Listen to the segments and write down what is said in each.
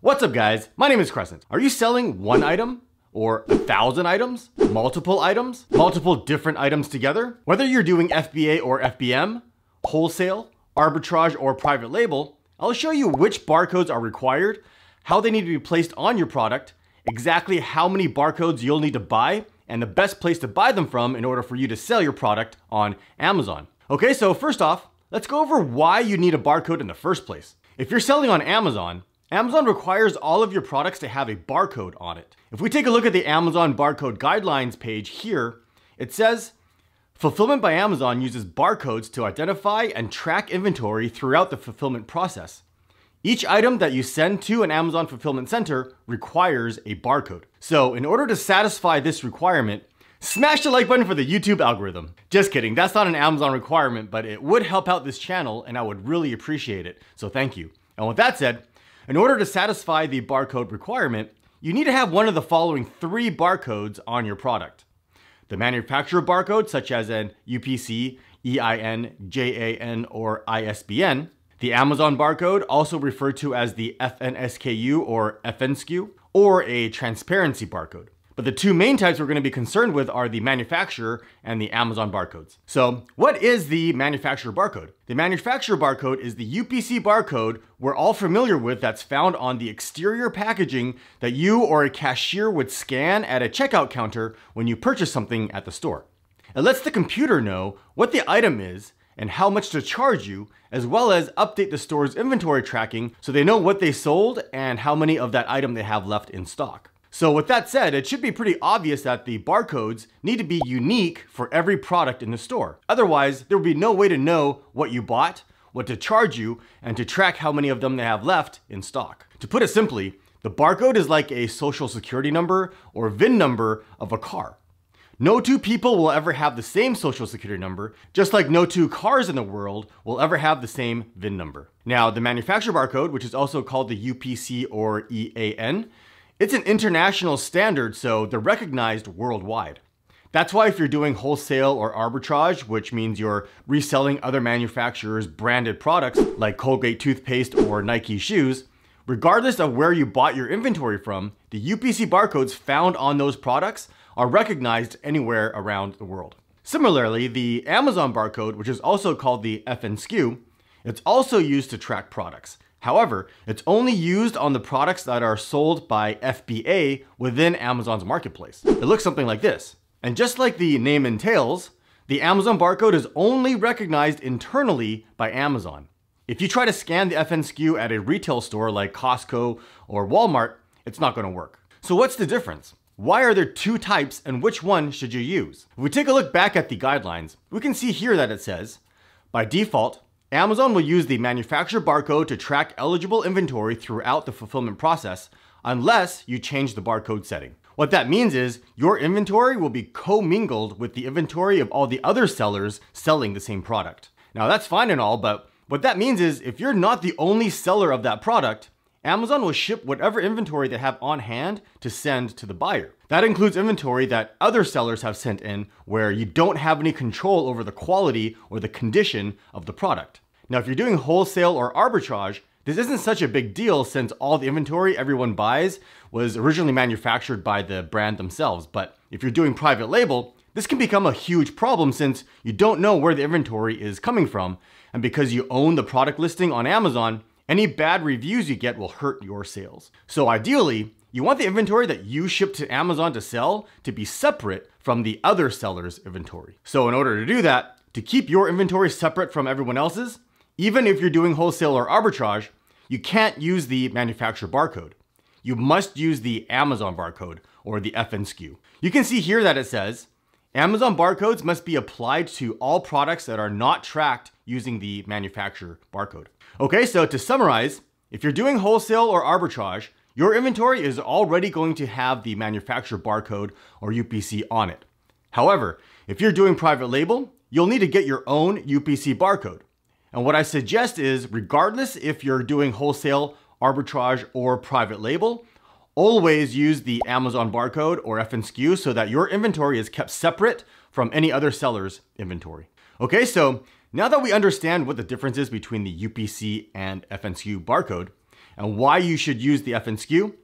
What's up guys? My name is Crescent. Are you selling one item? Or a thousand items? Multiple items? Multiple different items together? Whether you're doing FBA or FBM, wholesale, arbitrage, or private label, I'll show you which barcodes are required, how they need to be placed on your product, exactly how many barcodes you'll need to buy, and the best place to buy them from in order for you to sell your product on Amazon. Okay, so first off, let's go over why you need a barcode in the first place. If you're selling on Amazon, Amazon requires all of your products to have a barcode on it. If we take a look at the Amazon barcode guidelines page here, it says, Fulfillment by Amazon uses barcodes to identify and track inventory throughout the fulfillment process. Each item that you send to an Amazon fulfillment center requires a barcode. So in order to satisfy this requirement, smash the like button for the YouTube algorithm. Just kidding, that's not an Amazon requirement, but it would help out this channel and I would really appreciate it. So thank you. And with that said, in order to satisfy the barcode requirement, you need to have one of the following three barcodes on your product. The manufacturer barcode, such as an UPC, EAN, JAN, or ISBN, the Amazon barcode, also referred to as the FNSKU or FNSKU, or a transparency barcode. But the two main types we're going to be concerned with are the manufacturer and the Amazon barcodes. So what is the manufacturer barcode? The manufacturer barcode is the UPC barcode we're all familiar with that's found on the exterior packaging that you or a cashier would scan at a checkout counter when you purchase something at the store. It lets the computer know what the item is and how much to charge you, as well as update the store's inventory tracking so they know what they sold and how many of that item they have left in stock. So with that said, it should be pretty obvious that the barcodes need to be unique for every product in the store. Otherwise, there would be no way to know what you bought, what to charge you, and to track how many of them they have left in stock. To put it simply, the barcode is like a social security number or VIN number of a car. No two people will ever have the same social security number, just like no two cars in the world will ever have the same VIN number. Now, the manufacturer barcode, which is also called the UPC or EAN, it's an international standard, so they're recognized worldwide. That's why if you're doing wholesale or arbitrage, which means you're reselling other manufacturers' branded products like Colgate toothpaste or Nike shoes, regardless of where you bought your inventory from, the UPC barcodes found on those products are recognized anywhere around the world. Similarly, the Amazon barcode, which is also called the FNSKU, it's also used to track products. However, it's only used on the products that are sold by FBA within Amazon's marketplace. It looks something like this. And just like the name entails, the Amazon barcode is only recognized internally by Amazon. If you try to scan the FNSKU at a retail store like Costco or Walmart, it's not gonna work. So what's the difference? Why are there two types and which one should you use? If we take a look back at the guidelines, we can see here that it says, by default, Amazon will use the manufacturer barcode to track eligible inventory throughout the fulfillment process unless you change the barcode setting. What that means is your inventory will be commingled with the inventory of all the other sellers selling the same product. Now that's fine and all, but what that means is if you're not the only seller of that product, Amazon will ship whatever inventory they have on hand to send to the buyer. That includes inventory that other sellers have sent in where you don't have any control over the quality or the condition of the product. Now, if you're doing wholesale or arbitrage, this isn't such a big deal since all the inventory everyone buys was originally manufactured by the brand themselves. But if you're doing private label, this can become a huge problem since you don't know where the inventory is coming from. And because you own the product listing on Amazon, any bad reviews you get will hurt your sales. So ideally, you want the inventory that you ship to Amazon to sell to be separate from the other seller's inventory. So in order to do that, to keep your inventory separate from everyone else's, even if you're doing wholesale or arbitrage, you can't use the manufacturer barcode. You must use the Amazon barcode or the FNSKU. You can see here that it says, Amazon barcodes must be applied to all products that are not tracked using the manufacturer barcode. Okay, so to summarize, if you're doing wholesale or arbitrage, your inventory is already going to have the manufacturer barcode or UPC on it. However, if you're doing private label, you'll need to get your own UPC barcode. And what I suggest is, regardless if you're doing wholesale, arbitrage, or private label, always use the Amazon barcode or FNSKU so that your inventory is kept separate from any other seller's inventory. Okay, so now that we understand what the difference is between the UPC and FNSKU barcode, and why you should use the FNSKU,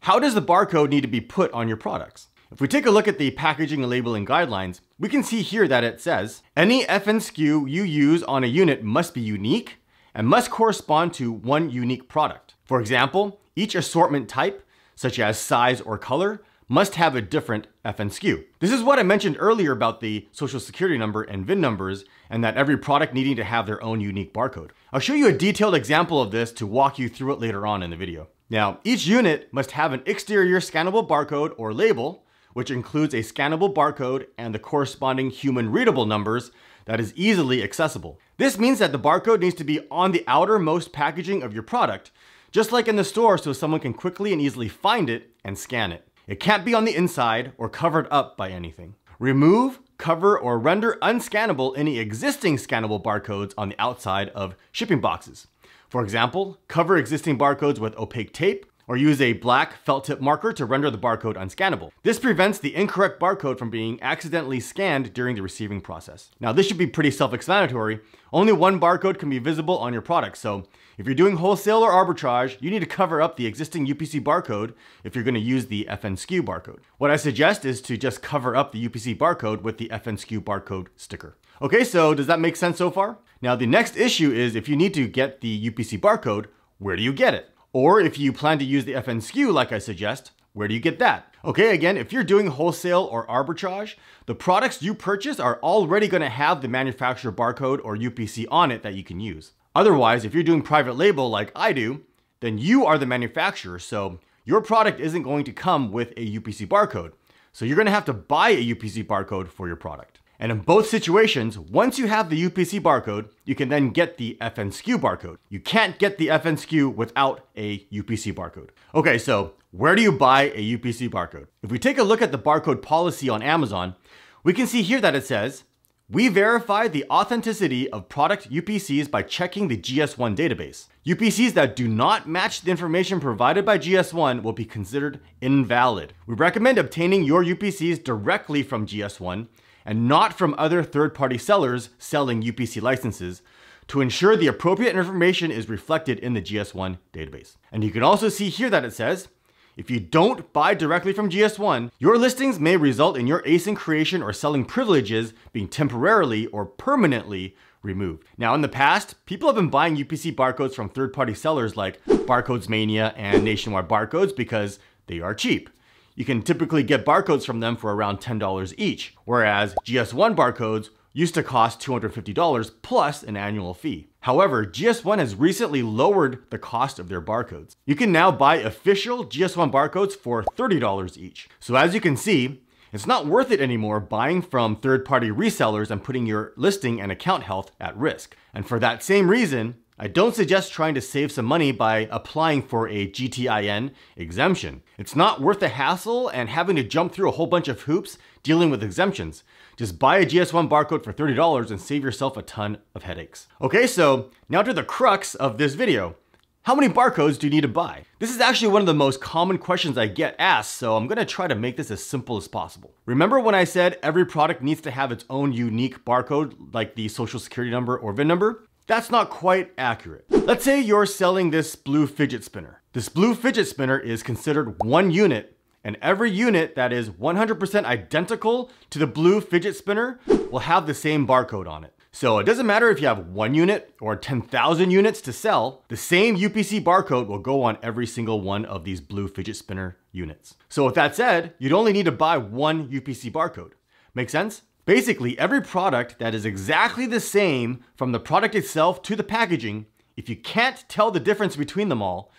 how does the barcode need to be put on your products? If we take a look at the packaging and labeling guidelines, we can see here that it says, any FNSKU you use on a unit must be unique and must correspond to one unique product. For example, each assortment type, such as size or color, must have a different FNSKU. This is what I mentioned earlier about the social security number and VIN numbers and that every product needing to have their own unique barcode. I'll show you a detailed example of this to walk you through it later on in the video. Now, each unit must have an exterior scannable barcode or label, which includes a scannable barcode and the corresponding human readable numbers that is easily accessible. This means that the barcode needs to be on the outermost packaging of your product, just like in the store so someone can quickly and easily find it and scan it. It can't be on the inside or covered up by anything. Remove, cover, or render unscannable any existing scannable barcodes on the outside of shipping boxes. For example, cover existing barcodes with opaque tape or use a black felt tip marker to render the barcode unscannable. This prevents the incorrect barcode from being accidentally scanned during the receiving process. Now this should be pretty self-explanatory. Only one barcode can be visible on your product, so if you're doing wholesale or arbitrage, you need to cover up the existing UPC barcode if you're gonna use the FNSKU barcode. What I suggest is to just cover up the UPC barcode with the FNSKU barcode sticker. Okay, so does that make sense so far? Now the next issue is if you need to get the UPC barcode, where do you get it? Or if you plan to use the FNSKU like I suggest, where do you get that? Okay, again, if you're doing wholesale or arbitrage, the products you purchase are already gonna have the manufacturer barcode or UPC on it that you can use. Otherwise, if you're doing private label like I do, then you are the manufacturer, so your product isn't going to come with a UPC barcode. So you're gonna have to buy a UPC barcode for your product. And in both situations, once you have the UPC barcode, you can then get the FNSKU barcode. You can't get the FNSKU without a UPC barcode. Okay, so where do you buy a UPC barcode? If we take a look at the barcode policy on Amazon, we can see here that it says, we verify the authenticity of product UPCs by checking the GS1 database. UPCs that do not match the information provided by GS1 will be considered invalid. We recommend obtaining your UPCs directly from GS1 and not from other third-party sellers selling UPC licenses to ensure the appropriate information is reflected in the GS1 database. And you can also see here that it says, if you don't buy directly from GS1, your listings may result in your ASIN creation or selling privileges being temporarily or permanently removed. Now in the past, people have been buying UPC barcodes from third-party sellers like Barcodes Mania and Nationwide Barcodes because they are cheap. You can typically get barcodes from them for around $10 each, whereas GS1 barcodes used to cost $250 plus an annual fee. However, GS1 has recently lowered the cost of their barcodes. You can now buy official GS1 barcodes for $30 each. So as you can see, it's not worth it anymore buying from third-party resellers and putting your listing and account health at risk. And for that same reason, I don't suggest trying to save some money by applying for a GTIN exemption. It's not worth the hassle and having to jump through a whole bunch of hoops dealing with exemptions. Just buy a GS1 barcode for $30 and save yourself a ton of headaches. Okay, so now to the crux of this video. How many barcodes do you need to buy? This is actually one of the most common questions I get asked, so I'm gonna try to make this as simple as possible. Remember when I said every product needs to have its own unique barcode, like the social security number or VIN number? That's not quite accurate. Let's say you're selling this blue fidget spinner. This blue fidget spinner is considered one unit and every unit that is 100% identical to the blue fidget spinner will have the same barcode on it. So it doesn't matter if you have one unit or 10,000 units to sell, the same UPC barcode will go on every single one of these blue fidget spinner units. So with that said, you'd only need to buy one UPC barcode. Make sense? Basically, every product that is exactly the same from the product itself to the packaging, if you can't tell the difference between them all,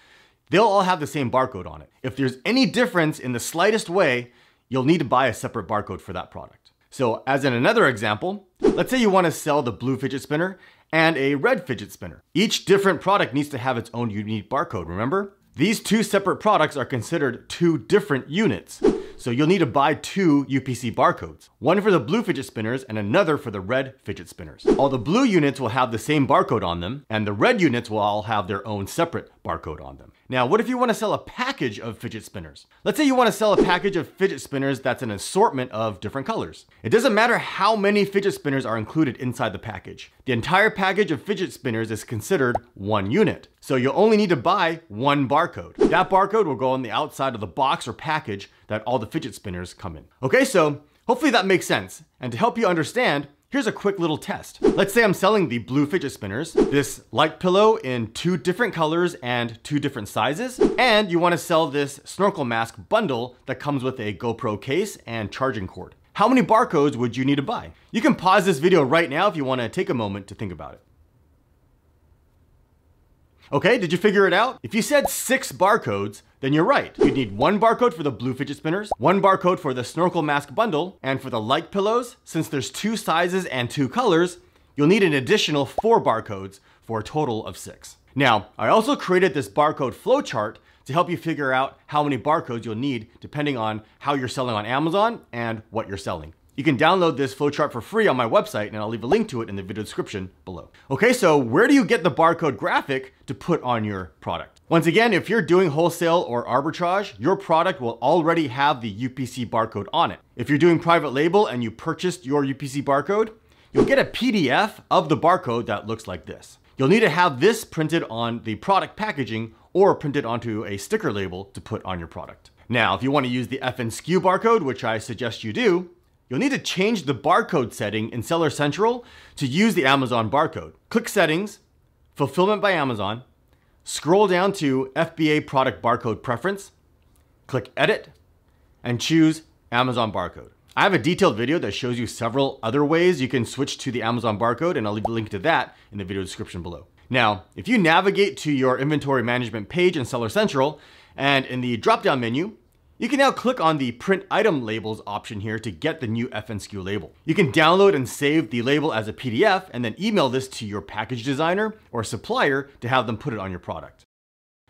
they'll all have the same barcode on it. If there's any difference in the slightest way, you'll need to buy a separate barcode for that product. So as in another example, let's say you want to sell the blue fidget spinner and a red fidget spinner. Each different product needs to have its own unique barcode, remember? These two separate products are considered two different units. So you'll need to buy two UPC barcodes, one for the blue fidget spinners and another for the red fidget spinners. All the blue units will have the same barcode on them, and the red units will all have their own separate barcode on them. Now, what if you want to sell a package of fidget spinners? Let's say you want to sell a package of fidget spinners that's an assortment of different colors. It doesn't matter how many fidget spinners are included inside the package. The entire package of fidget spinners is considered one unit. So you'll only need to buy one barcode. That barcode will go on the outside of the box or package that all the fidget spinners come in. Okay, so hopefully that makes sense. And to help you understand, Here's a quick little test. Let's say I'm selling the blue fidget spinners, this light pillow in two different colors and two different sizes, and you wanna sell this snorkel mask bundle that comes with a GoPro case and charging cord. How many barcodes would you need to buy? You can pause this video right now if you wanna take a moment to think about it. Okay, did you figure it out? If you said six barcodes, then you're right. You'd need one barcode for the blue fidget spinners, one barcode for the snorkel mask bundle, and for the light pillows, since there's two sizes and two colors, you'll need an additional four barcodes for a total of six. Now, I also created this barcode flowchart to help you figure out how many barcodes you'll need depending on how you're selling on Amazon and what you're selling. You can download this flowchart for free on my website and I'll leave a link to it in the video description below. Okay, so where do you get the barcode graphic to put on your product? Once again, if you're doing wholesale or arbitrage, your product will already have the UPC barcode on it. If you're doing private label and you purchased your UPC barcode, you'll get a PDF of the barcode that looks like this. You'll need to have this printed on the product packaging or printed onto a sticker label to put on your product. Now, if you want to use the FNSKU barcode, which I suggest you do, You'll need to change the barcode setting in Seller Central to use the Amazon barcode. Click Settings, Fulfillment by Amazon, scroll down to FBA Product Barcode Preference, click Edit, and choose Amazon Barcode. I have a detailed video that shows you several other ways you can switch to the Amazon barcode, and I'll leave a link to that in the video description below. Now, if you navigate to your inventory management page in Seller Central, and in the drop-down menu, you can now click on the print item labels option here to get the new FNSKU label. You can download and save the label as a PDF and then email this to your package designer or supplier to have them put it on your product.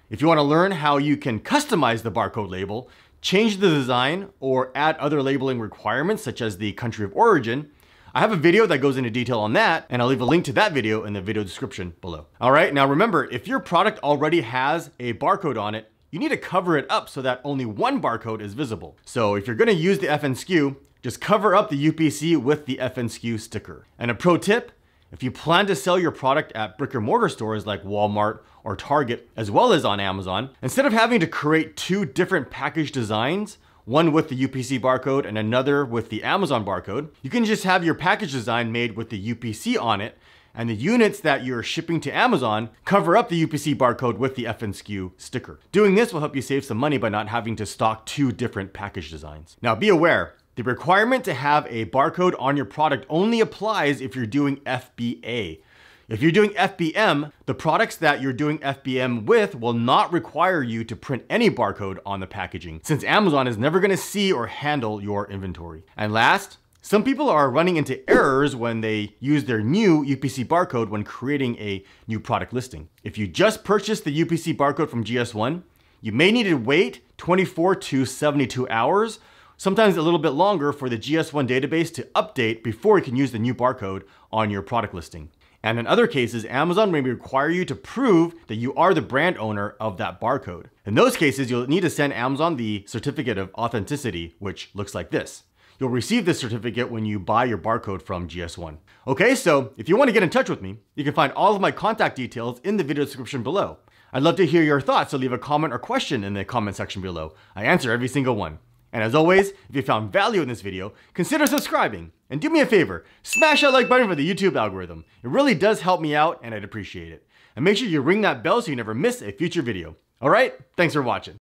If you want to learn how you can customize the barcode label, change the design, or add other labeling requirements such as the country of origin, I have a video that goes into detail on that, and I'll leave a link to that video in the video description below. All right, now remember, if your product already has a barcode on it, you need to cover it up so that only one barcode is visible. So if you're gonna use the FNSKU, just cover up the UPC with the FNSKU sticker. And a pro tip, if you plan to sell your product at brick and mortar stores like Walmart or Target, as well as on Amazon, instead of having to create two different package designs, one with the UPC barcode and another with the Amazon barcode, you can just have your package design made with the UPC on it and the units that you're shipping to Amazon cover up the UPC barcode with the FNSKU sticker. Doing this will help you save some money by not having to stock two different package designs. Now be aware, the requirement to have a barcode on your product only applies if you're doing FBA. If you're doing FBM, the products that you're doing FBM with will not require you to print any barcode on the packaging, since Amazon is never gonna see or handle your inventory. And last, some people are running into errors when they use their new UPC barcode when creating a new product listing. If you just purchased the UPC barcode from GS1, you may need to wait 24 to 72 hours, sometimes a little bit longer for the GS1 database to update before you can use the new barcode on your product listing. And in other cases, Amazon may require you to prove that you are the brand owner of that barcode. In those cases, you'll need to send Amazon the certificate of authenticity, which looks like this. You'll receive this certificate when you buy your barcode from GS1. Okay, so if you want to get in touch with me, you can find all of my contact details in the video description below. I'd love to hear your thoughts, so leave a comment or question in the comment section below. I answer every single one. And as always, if you found value in this video, consider subscribing. And do me a favor, smash that like button for the YouTube algorithm. It really does help me out and I'd appreciate it. And make sure you ring that bell so you never miss a future video. Alright, thanks for watching.